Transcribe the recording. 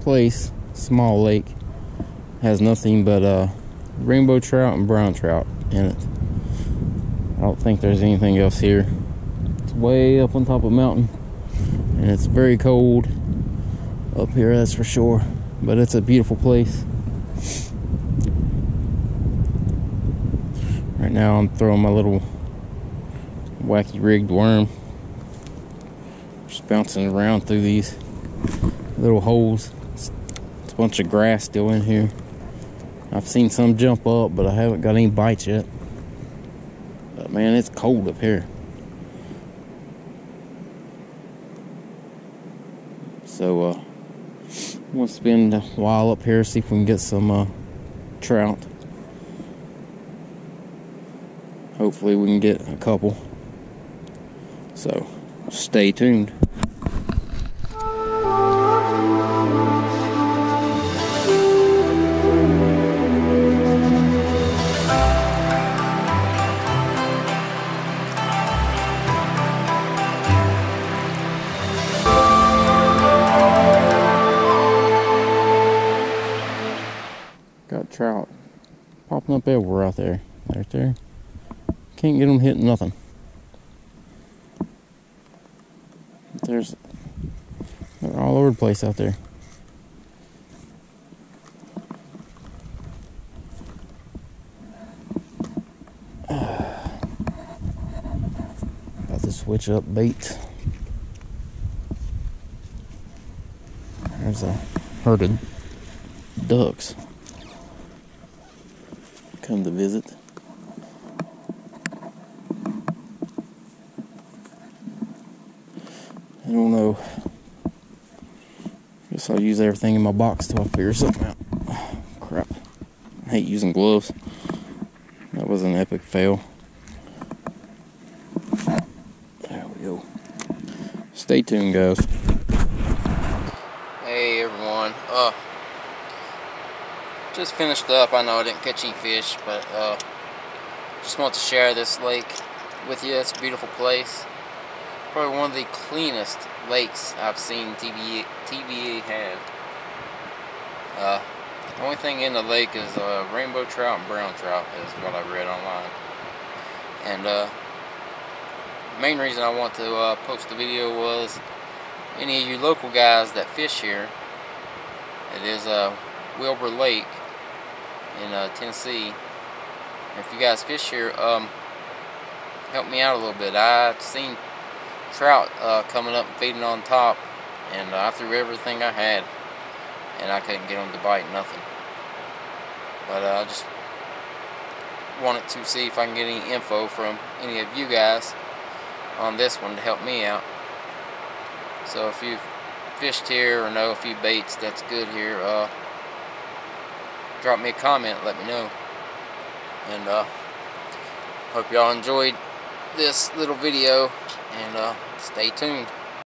place, small lake, has nothing but uh, rainbow trout and brown trout in it. I don't think there's anything else here. It's way up on top of a mountain, and it's very cold up here, that's for sure. But it's a beautiful place. Right now, I'm throwing my little wacky rigged worm. Just bouncing around through these little holes. It's, a bunch of grass still in here. I've seen some jump up, but I haven't got any bites yet. But man, it's cold up here. So, uh, we'll spend a while up here, see if we can get some uh, trout. Hopefully, we can get a couple. So, stay tuned. Trout popping up everywhere out there. Right there. Can't get them hitting nothing. There's they're all over the place out there. About to switch up bait. There's a herd of ducks come to visit. I don't know. Guess I'll use everything in my box till I figure something out. crap. I hate using gloves. That was an epic fail. There we go. Stay tuned, guys. Hey everyone. Uh just finished up. I know I didn't catch any fish, but uh just want to share this lake with you. It's a beautiful place. Probably one of the cleanest lakes I've seen TVA, TVA have. Uh, the only thing in the lake is uh, rainbow trout and brown trout is what I read online. And uh, main reason I want to uh, post the video was any of you local guys that fish here. It is uh, Wilbur Lake in uh, Tennessee. If you guys fish here, um, help me out a little bit. I've seen trout uh, coming up and feeding on top, and I threw everything I had, and I couldn't get them to bite nothing. But uh, I just wanted to see if I can get any info from any of you guys on this one to help me out. So if you've fished here or know a few baits that's good here, uh, drop me a comment, let me know. And uh, hope y'all enjoyed this little video and uh, stay tuned.